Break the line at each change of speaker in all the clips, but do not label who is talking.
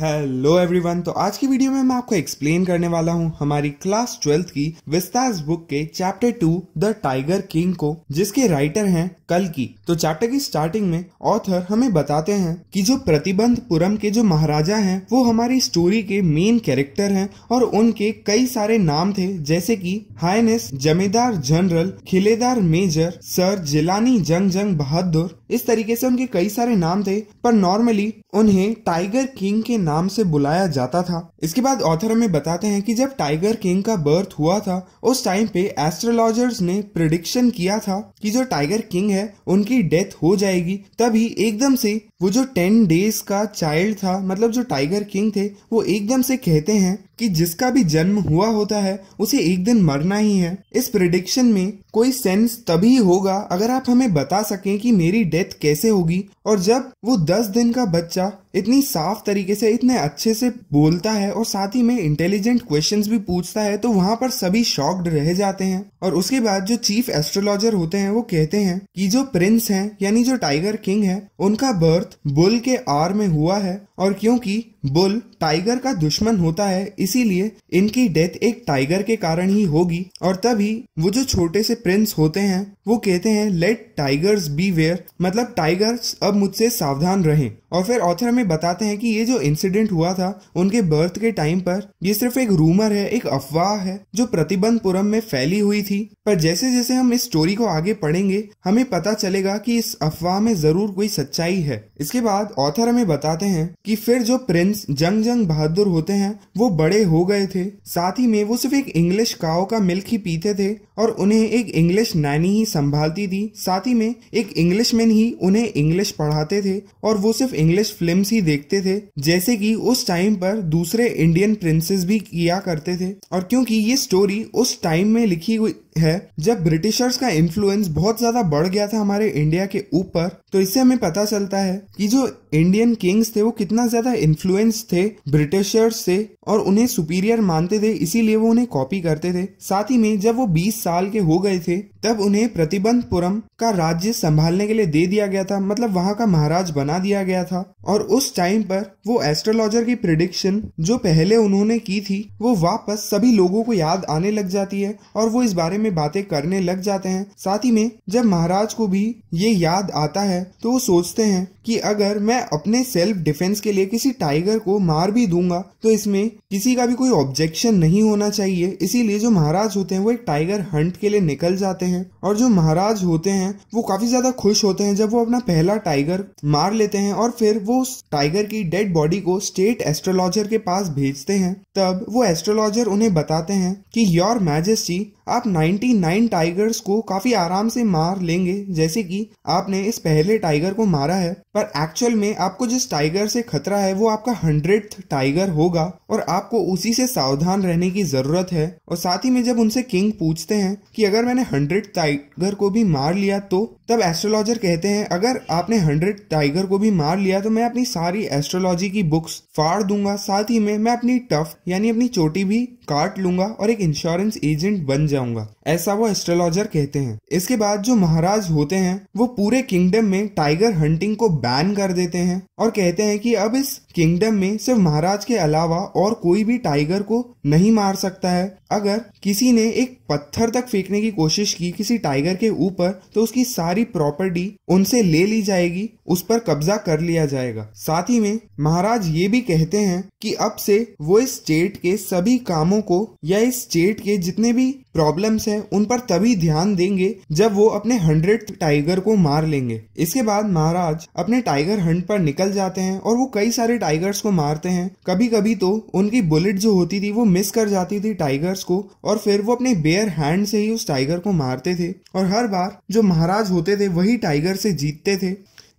Hello everyone तो आज की वीडियो में मैं आपको एक्सप्लेन करने वाला हूँ हमारी क्लास ट्वेल्थ की विस्तास बुक के chapter two the tiger king को, जिसके राइटर हैं कल की। तो चैप्टर की स्टार्टिंग में ऑथर हमें बताते हैं कि जो प्रतिबंधपुरम के जो महाराजा हैं, वो हमारी स्टोरी के मेन कैरेक्टर हैं और उनके कई सारे नाम थे, जैसे की हाइनेस जमींदार general खिलेदार major sir Jilani Jung Jung बहादुर इस तरीके से उनके कई सारे नाम थे, पर नॉर्मली उन्हें टाइगर किंग के नाम से बुलाया जाता था। इसके बाद ऑथर हमें बताते हैं कि जब टाइगर किंग का बर्थ हुआ था, उस टाइम पे एस्ट्रोलॉजर्स ने प्रिडिक्शन किया था कि जो टाइगर किंग है, उनकी डेथ हो जाएगी। तभी एकदम से वो जो टेन डेज़ का चाइल्ड था मतलब जो टाइगर किंग थे, वो एकदम से कहते हैं कि जिसका भी जन्म हुआ होता है, उसे एक दिन मरना ही है। इस प्रिडिक्शन में कोई सेंस तभी होगा अगर आप हमें बता सकें कि मेरी डेथ कैसे होगी, और जब वो दस दिन का बच्चा इतनी साफ़ तरीके से, इतने अच्छे से बोलता है और साथ ही में इंटेलिजेंट क्वेश्चंस भी पूछता है तो वहाँ पर सभी शॉक्ड रह जाते हैं। और उसके बाद जो चीफ एस्ट्रोलॉजर होते हैं, वो कहते हैं कि जो प्रिंस हैं, यानी जो टाइगर किंग है, उनका बर्थ बुल के आर में हुआ है और क्योंकि बुल टाइगर का दुश्मन होता है, इसीलिए इनकी डेथ एक टाइगर के कारण ही होगी। और तभी वो जो छोटे से प्रिंस होते हैं, वो कहते हैं लेट टाइगर्स बी वेयर मतलब टाइगर्स अब मुझसे सावधान रहें। और फिर ऑथर हमें बताते हैं कि ये जो इंसिडेंट हुआ था, उनके बर्थ के टाइम पर, ये सिर्फ़ एक रूमर है, एक अफवाह है, जो प्रतिबंधपुरम में फैली हुई थी। पर जैसे जैसे हम इस स्टोरी को आगे पढ़ेंगे, हमें पता चलेगा कि इस अफवाह में ज़रूर कोई सच्चाई है। इसके बाद ऑथर हमें बताते हैं कि फिर जो प्रिंस जंग जंग बहादुर होते हैं, वो बड़े हो गए थे। साथ ही में वो सिर्फ़ एक इंग्लिश काओ का मिल्क ही पीते थे और उन्हें एक इंग्लिश नैनी ही संभालती थी। साथ ही में एक इंग्लिश मैन ही उन्हें इंग्लिश पढ़ाते थे और वो सिर्फ़ इंग्लिश फ़िल्म ही देखते थे, जैसे कि उस टाइम पर दूसरे इंडियन प्रिंसेस भी किया करते थे। और क्योंकि ये स्टोरी उस टाइम में लिखी हुई है, जब ब्रिटिशर्स का इन्फ्लुएंस बहुत ज़्यादा बढ़ गया था हमारे इंडिया के ऊपर तो इससे हमें पता चलता है कि जो इंडियन किंग्स थे, वो कितना ज़्यादा इन्फ्लुएंस थे ब्रिटिशर्स से और उन्हें सुपीरियर मानते थे, इसीलिए वो उन्हें कॉपी करते थे। साथ ही में, जब वो 20 साल के हो गए थे, तब उन्हें प्रतिबंधपुरम का राज्य संभालने के लिए दे दिया गया था मतलब वहाँ का महाराज बना दिया गया था। और उस टाइम पर, वो एस्ट्रोलॉजर की प्रिडिक्शन जो पहले उन्होंने की थी, वो वापस सभी लोगों को याद आने लग जाती है, और वो इस बारे में बातें करने लग जाते हैं। साथ ही में जब महाराज को भी ये याद आता है तो वो सोचते हैं कि अगर मैं अपने सेल्फ डिफेंस के लिए किसी टाइगर को मार भी दूँगा तो इसमें किसी का भी कोई ऑब्जेक्शन नहीं होना चाहिए। इसीलिए जो महाराज होते हैं, वो एक टाइगर हंट के लिए निकल जाते हैं। और जो महाराज होते हैं, वो काफ़ी ज़्यादा खुश होते हैं जब वो अपना पहला टाइगर मार लेते हैं और फिर वो उस टाइगर की डेड बॉडी को स्टेट एस्ट्रोलॉजर के पास भेजते हैं। तब वो एस्ट्रोलॉजर उन्हें बताते हैं कि योर मैजेस्टी आप 99 टाइगर्स को काफ़ी आराम से मार लेंगे, जैसे कि आपने इस पहले टाइगर को मारा है। पर एक्चुअल में आपको जिस टाइगर से खतरा है, वो आपका हंड्रेड टाइगर होगा और आपको उसी से सावधान रहने की ज़रूरत है। और साथ ही में जब उनसे किंग पूछते हैं कि अगर मैंने हंड्रेड टाइगर को भी मार लिया तो तब एस्ट्रोलॉजर कहते हैं, अगर आपने हंड्रेड टाइगर को भी मार लिया तो मैं अपनी सारी एस्ट्रोलॉजी की बुक्स फाड़ दूँगा। साथ ही में मैं अपनी टफ यानी अपनी चोटी भी काट लूँगा और एक इंश्योरेंस एजेंट बन जाऊँगा। ऐसा वो एस्ट्रोलॉजर कहते हैं। इसके बाद जो महाराज होते हैं, वो पूरे किंगडम में टाइगर हंटिंग को बैन कर देते हैं। और कहते हैं कि अब इस किंगडम में सिर्फ़ महाराज के अलावा और कोई भी टाइगर को नहीं मार सकता है। अगर किसी ने एक पत्थर तक फेंकने की कोशिश की किसी टाइगर के ऊपर तो उसकी सारी प्रॉपर्टी उनसे ले ली जाएगी, उस पर कब्जा कर लिया जाएगा। साथ ही में महाराज ये भी कहते हैं कि अब से वो इस स्टेट के सभी कामों को या इस स्टेट के जितने भी प्रॉब्लम्स हैं, उन पर तभी ध्यान देंगे जब वो अपने हंड्रेड टाइगर को मार लेंगे। इसके बाद महाराज अपने टाइगर हंट पर निकल जाते हैं और वो कई सारे टाइगर्स को मारते हैं। कभी कभी तो उनकी बुलेट जो होती थी, वो मिस कर जाती थी टाइगर्स को और फिर वो अपने बेयर हैंड से ही उस टाइगर को मारते थे। और हर बार जो महाराज होते थे, वही टाइगर से जीतते थे।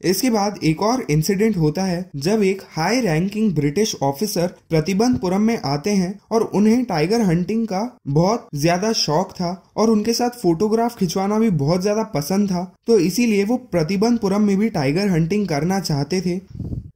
इसके बाद एक और इंसिडेंट होता है, जब एक high ranking British officer Pratibandapuram में आते हैं और उन्हें टाइगर हंटिंग का बहुत ज़्यादा शौक था और उनके साथ फोटोग्राफ खिंचवाना भी बहुत ज़्यादा पसंद था तो इसीलिए वो प्रतिबंधपुरम में भी टाइगर हंटिंग करना चाहते थे।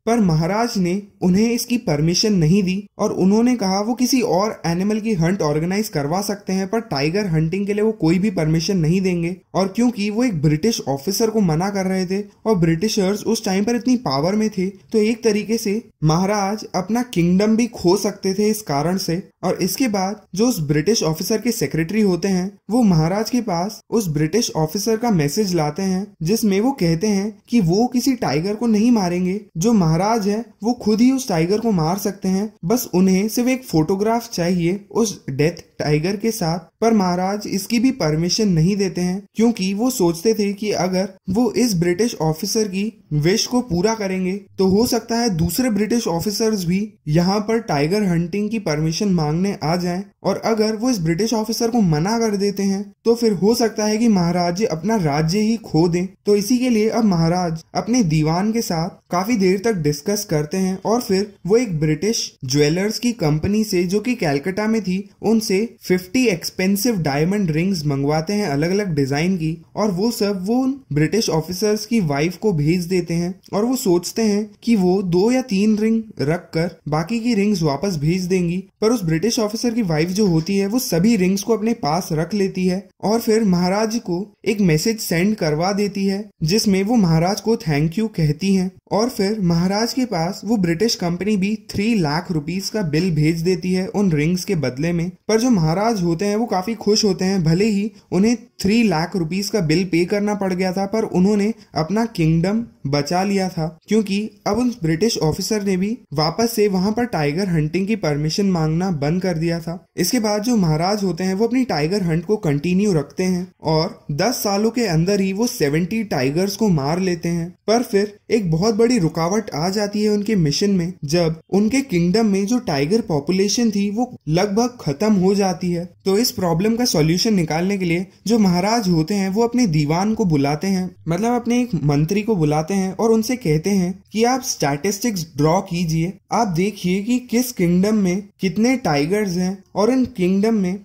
पर महाराज ने उन्हें इसकी परमिशन नहीं दी और उन्होंने कहा, वो किसी और एनिमल की हंट ऑर्गेनाइज करवा सकते हैं, पर टाइगर हंटिंग के लिए वो कोई भी परमिशन नहीं देंगे। और क्योंकि वो एक ब्रिटिश ऑफिसर को मना कर रहे थे और ब्रिटिशर्स उस टाइम पर इतनी पावर में थे तो एक तरीके से महाराज अपना किंगडम भी खो सकते थे इस कारण से। और इसके बाद जो उस ब्रिटिश ऑफिसर के सेक्रेटरी होते हैं, वो महाराज के पास उस ब्रिटिश ऑफिसर का मैसेज लाते हैं, जिसमें वो कहते हैं कि वो किसी टाइगर को नहीं मारेंगे, जो महाराज है, वो खुद ही उस टाइगर को मार सकते हैं। बस उन्हें सिर्फ़ एक फोटोग्राफ चाहिए उस डेथ टाइगर के साथ। पर महाराज इसकी भी परमिशन नहीं देते हैं, क्योंकि वो सोचते थे कि अगर वो इस ब्रिटिश ऑफिसर की विश को पूरा करेंगे तो हो सकता है दूसरे ब्रिटिश ऑफिसर्स भी यहाँ पर टाइगर हंटिंग की परमिशन मांगने आ जाएँ। और अगर वो इस ब्रिटिश ऑफिसर को मना कर देते हैं तो फिर हो सकता है कि महाराज अपना राज्य ही खो दें। तो इसी के लिए अब महाराज अपने दीवान के साथ काफ़ी देर तक डिस्कस करते हैं और फिर वो एक ब्रिटिश ज्वेलर्स की कंपनी से, जो कि कैलकाटा में थी, उनसे 50 एक्सपेंसिव डायमंड रिंग्स मंगवाते हैं अलग अलग डिज़ाइन की और वो सब वो ब्रिटिश ऑफिसर्स की वाइफ को भेज देते हैं और वो सोचते हैं कि वो दो या तीन रिंग रख कर बाकी की रिंग्स वापस भेज देंगी। पर उस ब्रिटिश ऑफिसर की वाइफ जो होती है, वो सभी रिंग्स को अपने पास रख लेती है और फिर महाराज को एक मैसेज सेंड करवा देती है, जिसमें वो महाराज को थैंक यू कहती हैं और फिर महाराज के पास वो ब्रिटिश कंपनी भी थ्री लाख रुपीस का बिल भेज देती है उन रिंग्स के बदले में। पर जो महाराज होते हैं, वो काफ़ी खुश होते हैं, भले ही उन्हें थ्री लाख रुपीस का बिल पे करना पड़ गया था, पर उन्होंने अपना किंगडम बचा लिया था, क्योंकि अब उस ब्रिटिश ऑफिसर ने भी वापस से वहाँ पर टाइगर हंटिंग की परमिशन मांगना बंद कर दिया था। इसके बाद जो महाराज होते हैं, वो अपनी टाइगर हंट को कंटिन्यू रखते हैं और 10 सालों के अंदर ही वो 70 टाइगर्स को मार लेते हैं। पर फिर एक बहुत बड़ी रुकावट आ जाती है उनके मिशन में, जब उनके किंगडम में जो टाइगर पॉपुलेशन थी, वो लगभग खत्म हो जाती है। तो इस प्रॉब्लम का सॉल्यूशन निकालने के लिए जो महाराज होते हैं, वो अपने दीवान को बुलाते हैं मतलब अपने एक मंत्री को बुलाते हैं और उनसे कहते हैं कि आप स्टैटिस्टिक्स ड्रॉ कीजिए। आप देखिए कि किस किंगडम में कितने टाइगर्स हैं और इन किंगडम में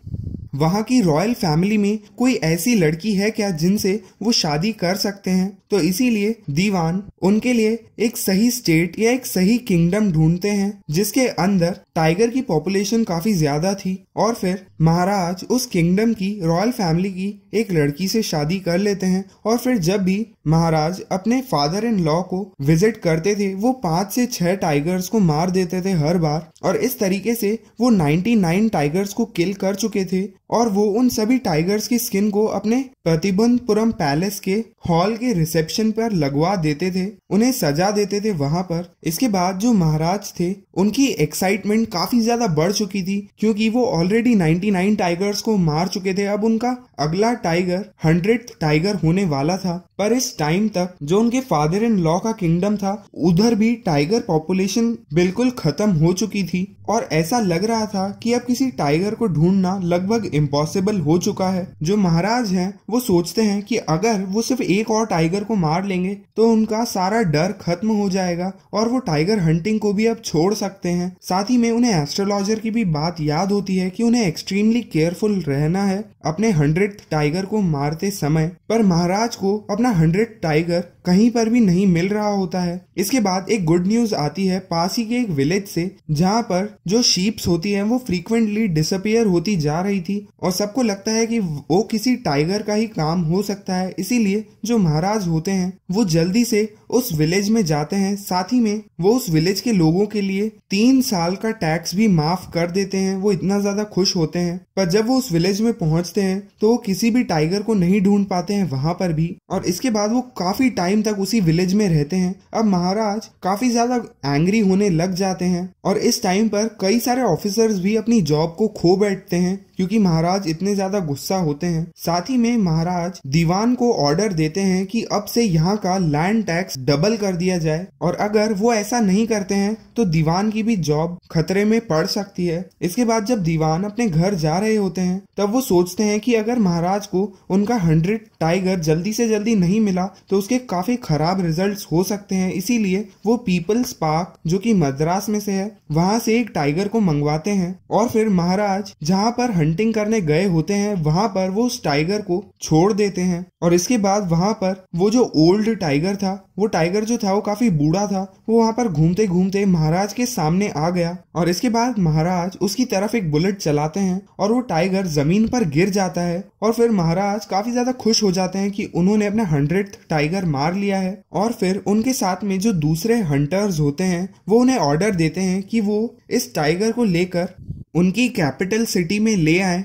वहाँ की रॉयल फैमिली में कोई ऐसी लड़की है क्या जिनसे वो शादी कर सकते हैं? तो इसीलिए दीवान उनके लिए एक सही स्टेट या एक सही किंगडम ढूंढते हैं, जिसके अंदर टाइगर की पॉपुलेशन काफ़ी ज़्यादा थी और फिर महाराज उस किंगडम की रॉयल फैमिली की एक लड़की से शादी कर लेते हैं और फिर जब भी महाराज अपने फादर इन लॉ को विज़िट करते थे, वो पाँच से छह टाइगर्स को मार देते थे हर बार और इस तरीके से वो 99 टाइगर्स को किल कर चुके थे और वो उन सभी टाइगर्स की स्किन को अपने प्रतिबंधपुरम पैलेस के हॉल के रिसेप्शन पर लगवा देते थे, उन्हें सजा देते थे वहाँ पर। इसके बाद जो महाराज थे, उनकी एक्साइटमेंट काफ़ी ज़्यादा बढ़ चुकी थी, क्योंकि वो ऑलरेडी 99 टाइगर्स को मार चुके थे। अब उनका अगला टाइगर हंड्रेड टाइगर होने वाला था। पर इस टाइम तक जो उनके फादर इन लॉ का किंगडम था, उधर भी टाइगर पॉपुलेशन बिल्कुल खत्म हो चुकी थी। और ऐसा लग रहा था कि अब किसी टाइगर को ढूंढना लगभग इम्पॉसिबल हो चुका है। जो महाराज हैं, वो सोचते हैं कि अगर वो सिर्फ़ एक और टाइगर को मार लेंगे तो उनका सारा डर खत्म हो जाएगा और वो टाइगर हंटिंग को भी अब छोड़ सकते हैं। साथ ही में उन्हें एस्ट्रोलॉजर की भी बात याद होती है कि उन्हें एक्सट्रीमली केयरफुल रहना है अपने हंड्रेड टाइगर को मारते समय। पर महाराज को अपना हंड्रेड टाइगर कहीं पर भी नहीं मिल रहा होता है। इसके बाद एक गुड न्यूज़ आती है पास ही के एक विलेज से, जहाँ पर जो शीप्स होती हैं, वो फ्रीक्वेंटली डिसअपियर होती जा रही थी और सबको लगता है कि वो किसी टाइगर का ही काम हो सकता है। इसीलिए जो महाराज होते हैं, वो जल्दी से उस विलेज में जाते हैं, साथ ही में वो उस विलेज के लोगों के लिए तीन साल का टैक्स भी माफ़ कर देते हैं, वो इतना ज़्यादा खुश होते हैं। पर जब वो उस विलेज में पहुँचते हैं तो वो किसी भी टाइगर को नहीं ढूंढ पाते हैं वहाँ पर भी। और इसके बाद वो काफ़ी टाइम तक उसी विलेज में रहते हैं। अब महाराज काफ़ी ज़्यादा एंग्री होने लग जाते हैं और इस टाइम पर कई सारे ऑफिसर्स भी अपनी जॉब को खो बैठते हैं। क्योंकि महाराज इतने ज़्यादा गुस्सा होते हैं। साथ ही में महाराज दीवान को ऑर्डर देते हैं कि अब से यहाँ का लैंड टैक्स डबल कर दिया जाए। और अगर वो ऐसा नहीं करते हैं तो दीवान की भी जॉब खतरे में पड़ सकती है। इसके बाद जब दीवान अपने घर जा रहे होते हैं, तब वो सोचते हैं कि अगर महाराज को उनका हंड्रेड टाइगर जल्दी से जल्दी नहीं मिला तो उसके काफ़ी खराब रिजल्ट्स हो सकते हैं। इसीलिए वो पीपल्स पार्क जो कि मद्रास में से है, वहाँ से एक टाइगर को मंगवाते हैं। और फिर महाराज जहाँ पर हंटिंग करने गए होते हैं, वहाँ पर वो उस टाइगर को छोड़ देते हैं। और इसके बाद वहाँ पर वो जो ओल्ड टाइगर था, वो टाइगर जो था, वो काफ़ी बूढ़ा था, वो वहाँ पर घूमते घूमते महाराज के सामने आ गया। और इसके बाद महाराज उसकी तरफ़ एक बुलेट चलाते हैं और वो टाइगर ज़मीन पर गिर जाता है और फिर महाराज काफ़ी ज़्यादा खुश हो जाते हैं कि उन्होंने अपना हंड्रेड टाइगर मार लिया है। और फिर उनके साथ में जो दूसरे हंटर्स होते हैं, वो उन्हें ऑर्डर देते हैं कि वो इस टाइगर को लेकर उनकी कैपिटल सिटी में ले आए।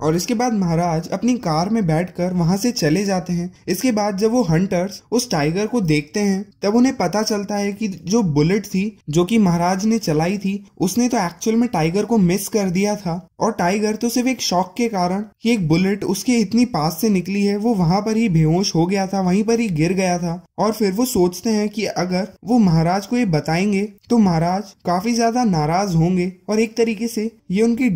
और इसके बाद महाराज अपनी कार में बैठकर वहाँ से चले जाते हैं। इसके बाद जब वो हंटर्स उस टाइगर को देखते हैं, तब उन्हें पता चलता है कि जो बुलेट थी, जो कि महाराज ने चलाई थी, उसने तो एक्चुअल में टाइगर को मिस कर दिया था। और टाइगर तो सिर्फ़ एक शॉक के कारण कि एक बुलेट उसके इतनी पास से निकली है, वो वहाँ पर ही बेहोश हो गया था, वहीं पर ही गिर गया था। और फिर वो सोचते हैं कि अगर वो महाराज को ये बताएँगे तो महाराज काफ़ी ज़्यादा नाराज़ होंगे। और एक तरीके से ये उनकी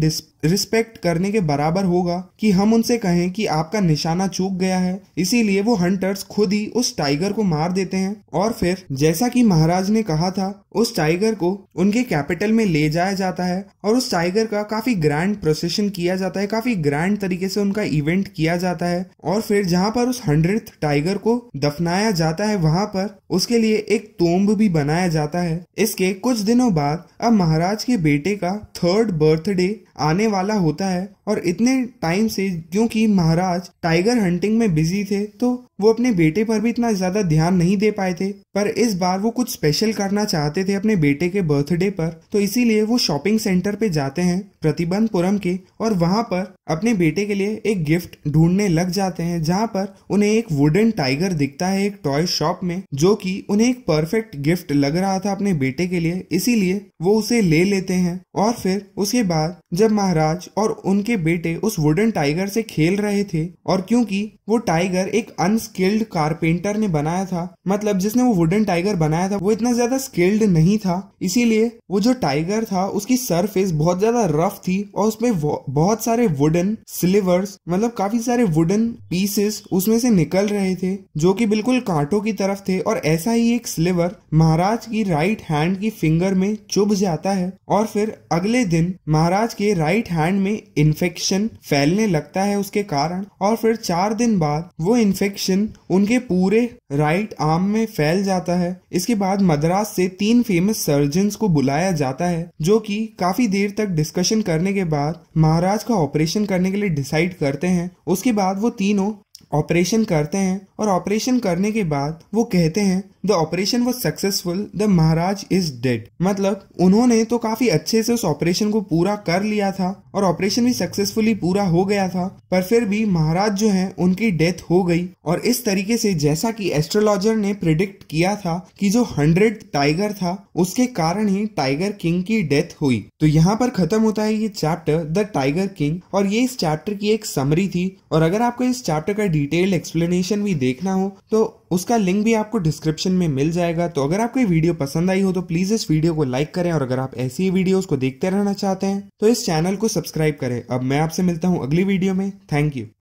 रिस्पेक्ट करने के बराबर होगा कि हम उनसे कहें कि आपका निशाना चूक गया है। इसीलिए वो हंटर्स खुद ही उस टाइगर को मार देते हैं। और फिर, जैसा कि महाराज ने कहा था उस टाइगर को उनके कैपिटल में ले जाया जाता है और उस टाइगर का काफ़ी ग्रैंड प्रोसेशन किया जाता है, काफ़ी ग्रैंड तरीके से उनका इवेंट किया जाता है और फिर जहाँ पर उस हंड्रेड टाइगर को दफनाया जाता है, वहाँ पर उसके लिए एक तोम्ब भी बनाया जाता है। इसके कुछ दिनों बाद अब महाराज के बेटे का थर्ड बर्थडे आने वाला होता है और इतने टाइम से, क्योंकि महाराज टाइगर हंटिंग में बिज़ी थे तो वो अपने बेटे पर भी इतना ज़्यादा ध्यान नहीं दे पाए थे, पर इस बार वो कुछ स्पेशल करना चाहते थे अपने बेटे के बर्थडे पर तो इसीलिए वो शॉपिंग सेंटर पे जाते हैं प्रतिबंधपुरम के, और वहाँ पर अपने बेटे के लिए एक गिफ्ट ढूँढने लग जाते हैं, जहाँ पर उन्हें एक वुडन टाइगर दिखता है एक टॉय शॉप में, जो कि उन्हें एक परफेक्ट गिफ्ट लग रहा था अपने बेटे के लिए, इसीलिए वो उसे ले लेते हैं। और फिर उसके बाद जब महाराज और उनके बेटे उस वुडन टाइगर से खेल रहे थे, और क्योंकि वो टाइगर एक अनस्किल्ड कारपेंटर ने बनाया था मतलब जिसने वो वुडन टाइगर बनाया था, वो इतना ज़्यादा स्किल्ड नहीं था, इसीलिए वो जो टाइगर था, उसकी सरफेस बहुत ज़्यादा रफ थी, और उसमें बहुत सारे वुडन स्लिवर्स मतलब काफ़ी सारे वुडन पीसेस उसमें से निकल रहे थे, जो कि बिल्कुल कांटों की तरफ़ थे, और ऐसा ही एक स्लिवर महाराज की राइट हैंड की फिंगर में चुभ जाता है, और फिर अगले दिन महाराज के राइट हैंड में इन्फेक्शन फैलने लगता है उसके कारण, और फिर चार दिन बाद वो इन्फेक्शन उनके पूरे राइट आर्म में फैल जाता है। इसके बाद मद्रास से तीन फ़ेमस सर्जन को बुलाया जाता है, जो कि काफ़ी देर तक डिस्कशन करने के बाद महाराज का ऑपरेशन करने के लिए डिसाइड करते हैं, उसके बाद वो तीनों ऑपरेशन करते हैं और ऑपरेशन करने के बाद वो कहते हैं the operation was successful the Maharaj is dead मतलब उन्होंने तो काफ़ी अच्छे से उस ऑपरेशन को पूरा कर लिया था और ऑपरेशन भी सक्सेसफुली पूरा हो गया था, पर फिर भी महाराज जो है, उनकी डेथ हो गई। और इस तरीके से जैसा कि एस्ट्रोलॉजर ने प्रिडिक्ट किया था कि जो हंड्रेड टाइगर था, उसके कारण ही टाइगर किंग की डेथ हुई। तो यहाँ पर खत्म होता है ये चैप्टर द टाइगर किंग और ये इस चैप्टर की एक समरी थी। और अगर आपको इस चैप्टर का डिटेल्ड एक्सप्लेनेशन भी देखना हो तो उसका लिंक भी आपको डिस्क्रिप्शन में मिल जाएगा। तो अगर आपको ये वीडियो पसंद आई हो तो प्लीज़ इस वीडियो को लाइक करें और अगर आप ऐसी वीडियोस को देखते रहना चाहते हैं तो इस चैनल को सब्सक्राइब करें। अब मैं आपसे मिलता हूँ अगली वीडियो में। Thank you